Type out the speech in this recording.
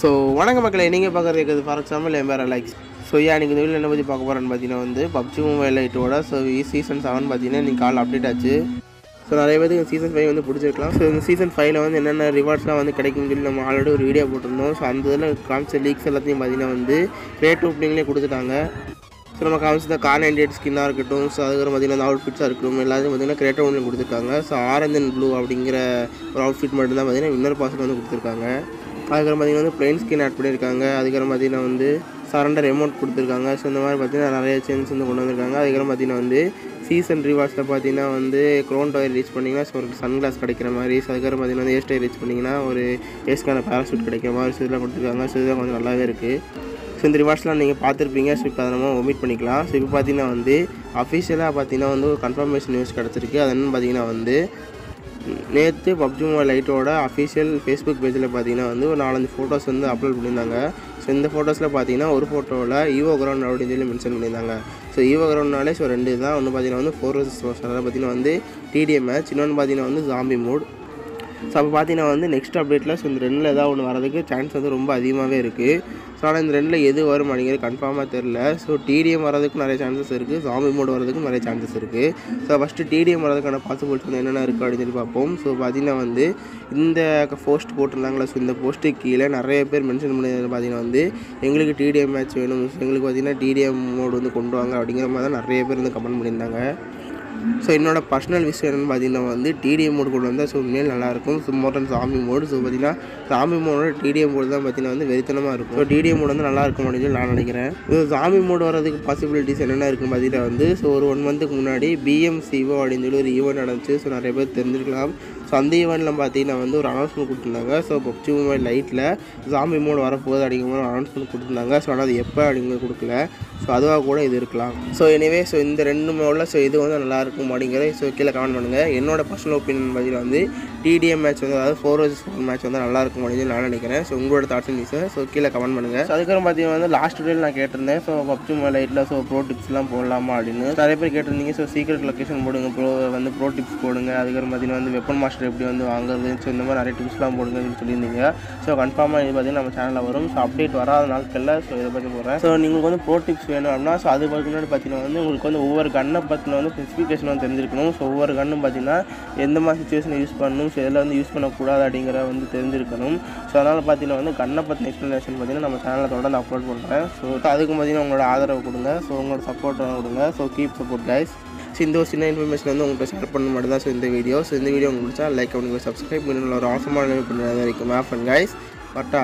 So வணக்க மக்களை நீங்கள் பார்க்குறது இருக்குது ஃபார் எக்ஸாம்பிள் என் பேர் லைக்ஸ் ஸோ ஏன் எனக்கு இந்த வீடியோ என்ன பற்றி பார்க்க போகிறேன்னு பார்த்தீங்கன்னா வந்து பப்ஜி மொபைல் லைட்டோட ஸோ சீசன் செவன் பார்த்தீங்கன்னா நீங்கள் கால் அப்டேட் ஆச்சு. ஸோ நிறைய பேருக்கு சீசன் ஃபைவ் வந்து பிடிச்சிருக்கலாம். ஸோ இந்த சீசன் ஃபைவ்ல வந்து என்னென்ன ரிவார்ட்ஸ்லாம் வந்து கிடைக்கும்னு சொல்லி நம்ம ஆல்ரெடி ஒரு வீடியோ போட்டிருந்தோம். ஸோ அந்த இதில் காமிச்ச லீக்ஸ் எல்லாத்தையும் பார்த்தீங்கன்னா வந்து ரேட் ஓப்பனிங்லேயே கொடுத்துட்டாங்க. ஸோ நம்ம காமிச்ச கார் நைன்டி எயிட் ஸ்கின்னாக இருக்கட்டும். ஸோ அதுக்கப்புறம் பார்த்தீங்கன்னா அந்த அவுட்ஃபிட்ஸாக இருக்கட்டும். எல்லாத்தையும் பார்த்தீங்கன்னா கிரேட்டர் ஒன்று கொடுத்துருக்காங்க. ஸோ ஆரஞ்ச் அண்ட் ப்ளூ அப்படிங்கிற ஒரு அவுட்ஃபிட் மட்டும்தான் பார்த்தீங்கன்னா வின்னர் பாஸில் வந்து கொடுத்துருக்காங்க. அதுக்கப்புறம் பார்த்தீங்கன்னா வந்து பிளெயின் ஸ்கின் ஆட் பண்ணியிருக்காங்க. அதுக்கப்புறம் பார்த்தீங்கன்னா வந்து சரண்டர் எமௌண்ட் கொடுத்துருக்காங்க. ஸோ இந்த மாதிரி பார்த்தீங்கன்னா நிறைய சேஞ்ச் வந்து கொண்டு வந்திருக்காங்க. அதுக்கப்புறம் பார்த்தீங்கன்னா வந்து சீசன் ரிவார்ட்ஸில் பார்த்தீங்கன்னா வந்து க்ரோன் டயர் ரீச் பண்ணிங்கன்னா ஸோ ஒரு சன் கிளாஸ் கிடைக்கிற மாதிரி. ஸோ அதுக்கப்புறம் பார்த்தீங்கன்னா வந்து ஏஸ்டை ரீச் பண்ணிங்கன்னா ஒரு ஏஸ்க்கான பேராசூட் கிடைக்கிற மாதிரி. ஸோ இதெல்லாம் கொடுத்துருக்காங்க. ஸோ இதெல்லாம் கொஞ்சம் நல்லாவே இருக்குது ஸோ இந்த ரிவார்ட்ஸ்லாம் நீங்கள் பார்த்துருப்பீங்க. ஸோ இப்போ அதை நம்ம ஒமிட் பண்ணிக்கலாம். ஸோ இப்போ பார்த்தீங்கன்னா வந்து அஃபிஷியலாக பார்த்தீங்கன்னா வந்து ஒரு கன்ஃபர்மேஷன் நியூஸ் கிடச்சிருக்கு. அது என்னென்னு பார்த்தீங்கன்னா வந்து நேற்று பப்ஜி மொபைல் லைட்டோட அஃபிஷியல் ஃபேஸ்புக் பேஜில் பார்த்தீங்கன்னா வந்து ஒரு நாலஞ்சு ஃபோட்டோஸ் வந்து அப்லோட் பண்ணியிருந்தாங்க. ஸோ இந்த ஃபோட்டோஸில் பார்த்தீங்கன்னா ஒரு ஃபோட்டோவில் ஈவோ கிரவுண்ட் அப்படின்னு சொல்லி மென்ஷன் பண்ணியிருந்தாங்க. ஸோ ஈவோ கிரவுண்ட்னாலே ஸோ ரெண்டு தான். ஒன்று பார்த்தீங்கன்னா வந்து ஃபோர் வர்சஸ் ஃபோர் அதாவது பார்த்தீங்கன்னா வந்து டிடிஎம் மேட்ச் இன்னொன்று பார்த்தீங்கன்னா வந்து ஜாம்பி மூட் ஸோ அப்போ பார்த்தீங்கன்னா வந்து நெக்ஸ்ட் அப்டேட்டில் ஸோ இந்த ரெண்டில் ஏதாவது ஒன்று வரதுக்கு சான்ஸ் வந்து ரொம்ப அதிகமாகவே இருக்குது ஸோ ஆனால் இந்த ரெண்டில் எது வரும் அப்படிங்கிறது கன்ஃபார்மாக தெரில ஸோ டிடிஎம் வரதுக்கும் நிறைய சான்சஸ் இருக்குது சாமி மோட் வரதுக்கும் நிறைய சான்சஸ் இருக்குது ஸோ ஃபஸ்ட்டு டிடிஎம் வரதுக்கான பாசிபிலிட்டி வந்து என்னென்ன இருக்குது அப்படின்னு சொல்லி பார்ப்போம். ஸோ பார்த்தீங்கன்னா வந்து இந்த போஸ்ட் போட்டிருந்தாங்களா ஸோ இந்த போஸ்ட்டுக்கு கீழே நிறைய பேர் மென்ஷன் பண்ணி பார்த்தீங்கன்னா வந்து எங்களுக்கு டிடிஎம் மேட்ச் வேணும். எங்களுக்கு பார்த்தீங்கன்னா டிடிஎம் மோட் வந்து கொண்டு வாங்க அப்படிங்கிற மாதிரி தான் நிறைய பேர் வந்து கமெண்ட் பண்ணியிருந்தாங்க. ஸோ என்னோட பர்சனல் விஷயம் என்னென்னு பார்த்தீங்கன்னா வந்து டிடிஎம் மோடு கொண்டு வந்தால் ஸோ உண்மையிலே நல்லாயிருக்கும். ஸோ மோட்டன் சாமி மோடு ஸோ பார்த்தீங்கன்னா சாமி மோடோட டிடிஎம் மோடு தான் பார்த்தீங்கன்னா வந்து வெறித்தனமாக இருக்கும். ஸோ டிடிஎம் மோடு வந்து நல்லா இருக்கும் அப்படின்னு சொல்லி நான் நினைக்கிறேன். ஸோ சாமி மோடு வரதுக்கு பாசிபிலிட்டிஸ் என்னென்ன இருக்குன்னு பார்த்தீங்கன்னா வந்து ஸோ ஒரு ஒன் மந்த்துக்கு முன்னாடி பிஎம்சிஓ அப்படின்னு சொல்லி ஒரு ஈவெண்ட் நடந்துச்சு. ஸோ நிறைய பேர் தெரிஞ்சிருக்கலாம். ஸோ அந்த ஈவெண்ட்டில் பார்த்தீங்கன்னா வந்து ஒரு அனௌன்ஸ்மெண்ட் கொடுத்துருந்தாங்க. ஸோ பப்ஜி மொபைல் லைட்டில் ஜாம்பி மோடு வரப்போகுது அப்படிங்கிற மாதிரி அனௌன்ஸ்மெண்ட் கொடுத்துருந்தாங்க. ஸோ ஆனால் அது எப்போ அப்படிங்கிறது கொடுக்கல. ஸோ அதுவாக கூட இது இருக்கலாம். ஸோ எனிவே ஸோ இந்த ரெண்டு மோடில் ஸோ இது வந்து நல்லா இருக்கும் அப்படிங்கிறத ஸோ கீழே கமெண்ட் பண்ணுங்கள் என்னோட பர்சனல் ஒப்பீனியன் பார்த்தீங்கன்னா வந்து டிடிஎம் மேட்ச் வந்து அதாவது ஃபோர் வர்சஸ் ஃபோர் மேட்ச் வந்து நல்லா இருக்கும் அப்படின்னு நான் நினைக்கிறேன். ஸோ உங்களோட தாட்ஸ் நியூஸை ஸோ கீழே கமெண்ட் பண்ணுங்கள் ஸோ அதுக்கப்புறம் பார்த்தீங்கன்னா வந்து லாஸ்ட் டேல் நான் கேட்டிருந்தேன். ஸோ பப்ஜி மொபைல் லைட்டில் ஸோ ப்ரோ டிப்ஸ்லாம் போடலாமா அப்படின்னு. நிறைய பேர் கேட்டிருந்தீங்க. ஸோ சீக்ரெட் லொக்கேஷன் போடுங்க ப்ரோ வந்து ப்ரோ டிப்ஸ் போடுங்க. அதுக்கப்புறம் பார்த்தீங்கன்னா வந்து வெப்பன் மாஸ்டர் எப்படி வந்து வாங்குறது ஸோ இந்த மாதிரி நிறைய டிப்ஸ்லாம் போடுங்கன்னு சொல்லியிருந்தீங்க. ஸோ கன்ஃபார்மாக இது பார்த்தீங்கன்னா நம்ம சேனலில் வரும். ஸோ அப்டேட் வராத நாட்களில் ஸோ இதை பற்றி போடுறேன் ஸோ உங்களுக்கு வந்து ப்ரோ டிப்ஸ் வேணும் அப்படின்னா ஸோ அது முன்னாடி பார்த்தீங்கன்னா வந்து உங்களுக்கு வந்து ஒவ்வொரு கண்ணை பற்றின வந்து ஸ்பெசிஃபிகேஷன் வந்து தெரிஞ்சிருக்கணும். ஸோ ஒவ்வொரு கண்ணும் பார்த்தீங்கன்னா எந்த மாதிரி சுச்சுவேஷனை யூஸ் பண்ணணும்? ஸோ இதில் வந்து யூஸ் பண்ணக்கூடாது அப்படிங்கிற வந்து தெரிஞ்சிருக்கணும். ஸோ அதனால் பார்த்தீங்கன்னா வந்து கண்ணை பற்றின எக்ஸ்ப்ளனேஷன் பார்த்தீங்கன்னா நம்ம சேனலில் தொடர்ந்து அப்லோட் பண்ணுறேன் ஸோ அதுக்கு பார்த்தீங்கன்னா உங்களோட ஆதரவு கொடுங்க. ஸோ உங்களோட சப்போர்ட் கொடுங்க. So keep support guys so இந்த ஒரு சின்ன இன்ஃபர்மேஷன் வந்து உங்கள்கிட்ட ஷேர் பண்ண மட்டும் தான். ஸோ இந்த வீடியோ ஸோ இந்த வீடியோ உங்களுக்கு பிடிச்சா லைக் பண்ணுங்கள் சப்ஸ்கிரைப் பண்ணுங்கள் ஒரு ஆசமான பண்ண வரைக்கும் மேப் அண்ட் கைஸ் பட்டா